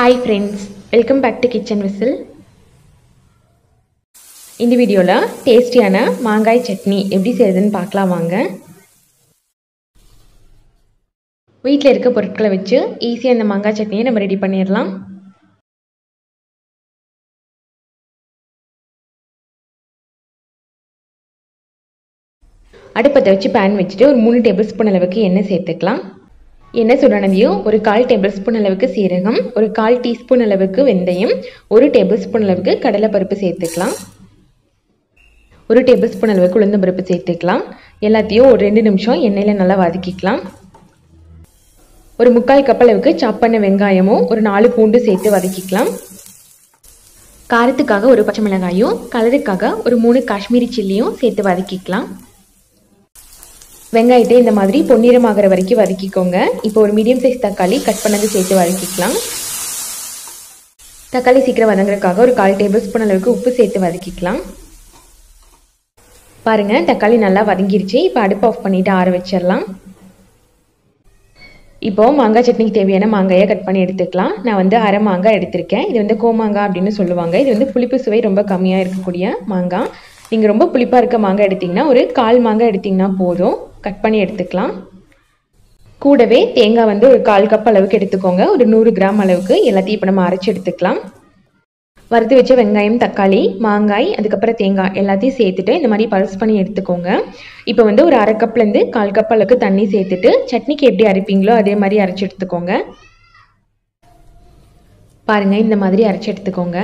Hi friends welcome back to kitchen whistle இந்த வீடியோவில் டேஸ்டியான மாங்காய் சட்னி எப்படி செய்யுதுன்னு பார்க்கலாம் வாங்க. வீட்டில் இருக்க பொருட்களை வச்சு ஈஸியாக இந்த மாங்காய் சட்னியை நம்ம ரெடி பண்ணிடலாம். அடுப்பத்தை வச்சு பேன் வச்சுட்டு ஒரு மூணு டேபிள் ஸ்பூன் அளவுக்கு எண்ணெய் சேர்த்துக்கலாம். எண்ணெய் சுடானதையும் ஒரு கால் டேபிள் ஸ்பூன் அளவுக்கு சீரகம் ஒரு கால் டீஸ்பூன் அளவுக்கு வெந்தயம் ஒரு டேபிள் ஸ்பூன் அளவுக்கு கடலைப்பருப்பு சேர்த்துக்கலாம். ஒரு டேபிள் ஸ்பூன் அளவுக்கு உளுந்தம் பருப்பு சேர்த்துக்கலாம். எல்லாத்தையும் ஒரு ரெண்டு நிமிஷம் எண்ணெயில் நல்லா வதக்கிக்கலாம். ஒரு முக்கால் கப் அளவுக்கு சாப் பண்ண வெங்காயமும் ஒரு நாலு பூண்டு சேர்த்து வதக்கிக்கலாம். காரத்துக்காக ஒரு பச்சை மிளகாயும் கலருக்காக ஒரு மூணு காஷ்மீரி சில்லியும் சேர்த்து வதக்கிக்கலாம். வெங்காயத்தை இந்த மாதிரி பொன்னிறமாகிற வரைக்கும் வதக்கிக்கோங்க. இப்போ ஒரு மீடியம் சைஸ் தக்காளி கட் பண்ணது சேர்த்து வதக்கிக்கலாம். தக்காளி சீக்கிரம் வதங்குறதுக்காக ஒரு கால் டேபிள் ஸ்பூன் அளவுக்கு உப்பு சேர்த்து வதக்கிக்கலாம். பாருங்கள் தக்காளி நல்லா வதங்கிருச்சு. இப்போ அடுப்பு ஆஃப் பண்ணிவிட்டு ஆற வச்சிடலாம். இப்போது மாங்காய் சட்னிக்கு தேவையான மாங்காயை கட் பண்ணி எடுத்துக்கலாம். நான் வந்து அரை மாங்காய் எடுத்திருக்கேன். இது வந்து கோமாங்காய் அப்படின்னு சொல்லுவாங்க. இது வந்து புளிப்பு சுவை ரொம்ப கம்மியாக இருக்கக்கூடிய மாங்காய். நீங்கள் ரொம்ப புளிப்பாக இருக்க மாங்காய் எடுத்திங்கன்னா ஒரு கால் மாங்காய் எடுத்திங்கன்னா போதும். கட் பண்ணி எடுத்துக்கலாம். கூடவே தேங்காய் வந்து ஒரு கால் கப் அளவுக்கு எடுத்துக்கோங்க. ஒரு நூறு கிராம் அளவுக்கு எல்லாத்தையும் இப்போ நம்ம அரைச்சி எடுத்துக்கலாம். வறுத்து வச்ச வெங்காயம் தக்காளி மாங்காய் அதுக்கப்புறம் தேங்காய் எல்லாத்தையும் சேர்த்துட்டு இந்த மாதிரி பல்ஸ் பண்ணி எடுத்துக்கோங்க. இப்போ வந்து ஒரு அரை கப்லேருந்து கால் கப் அளவுக்கு தண்ணி சேர்த்துட்டு சட்னிக்கு எப்படி அரைப்பீங்களோ அதே மாதிரி அரைச்சி எடுத்துக்கோங்க. பாருங்கள் இந்த மாதிரி அரைச்சி எடுத்துக்கோங்க.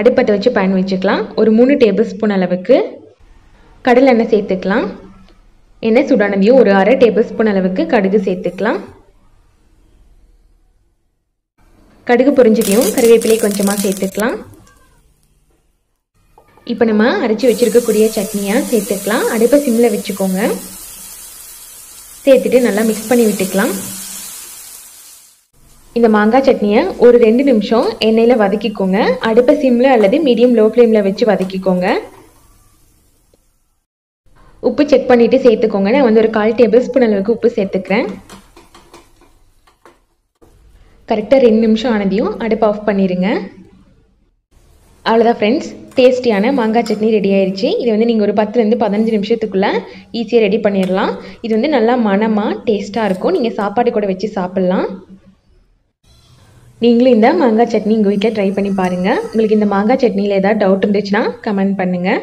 அடுப்பத்தை வச்சு பயன் வச்சுக்கலாம். ஒரு மூணு டேபிள் ஸ்பூன் அளவுக்கு கடல் எண்ணெய் சேர்த்துக்கலாம். எண்ணெய் சுடானதையும் ஒரு அரை டேபிள் ஸ்பூன் அளவுக்கு கடுகு சேர்த்துக்கலாம். கடுகு பொரிஞ்சதையும் கருவேப்பிலை கொஞ்சமாக சேர்த்துக்கலாம். இப்போ நம்ம அரைச்சி வச்சுருக்கக்கூடிய சட்னியாக சேர்த்துக்கலாம். அடுப்பை சிம்மில் வச்சுக்கோங்க. சேர்த்துட்டு நல்லா மிக்ஸ் பண்ணி விட்டுக்கலாம். இந்த மாங்காய் சட்னியை ஒரு ரெண்டு நிமிஷம் எண்ணெயில் வதக்கிக்கோங்க. அடுப்பை சிம்மில் அல்லது மீடியம் லோ ஃப்ளேமில் வச்சு வதக்கிக்கோங்க. உப்பு செக் பண்ணிவிட்டு சேர்த்துக்கோங்க. நான் வந்து ஒரு கால் டேபிள் ஸ்பூன் அளவுக்கு உப்பு சேர்த்துக்கிறேன். கரெக்டாக ரெண்டு நிமிஷம் ஆனதையும் அடுப்பு ஆஃப் பண்ணிடுங்க அவ்வளோதான் ஃப்ரெண்ட்ஸ் டேஸ்டியான மாங்காய் சட்னி ரெடி ஆயிடுச்சு இது வந்து நீங்கள் ஒரு பத்துலேருந்து பதினஞ்சு நிமிஷத்துக்குள்ளே ஈஸியாக ரெடி பண்ணிடலாம். இது வந்து நல்லா மனமாக டேஸ்ட்டாக இருக்கும். நீங்கள் சாப்பாடு கூட வச்சு சாப்பிட்லாம். நீங்களும் இந்த மாங்காய் சட்னி உங்கள் வீட்டில் ட்ரை பண்ணி பாருங்கள் உங்களுக்கு இந்த மாங்காய் சட்னியில் ஏதாவது டவுட் இருந்துச்சுன்னா கமெண்ட் பண்ணுங்கள்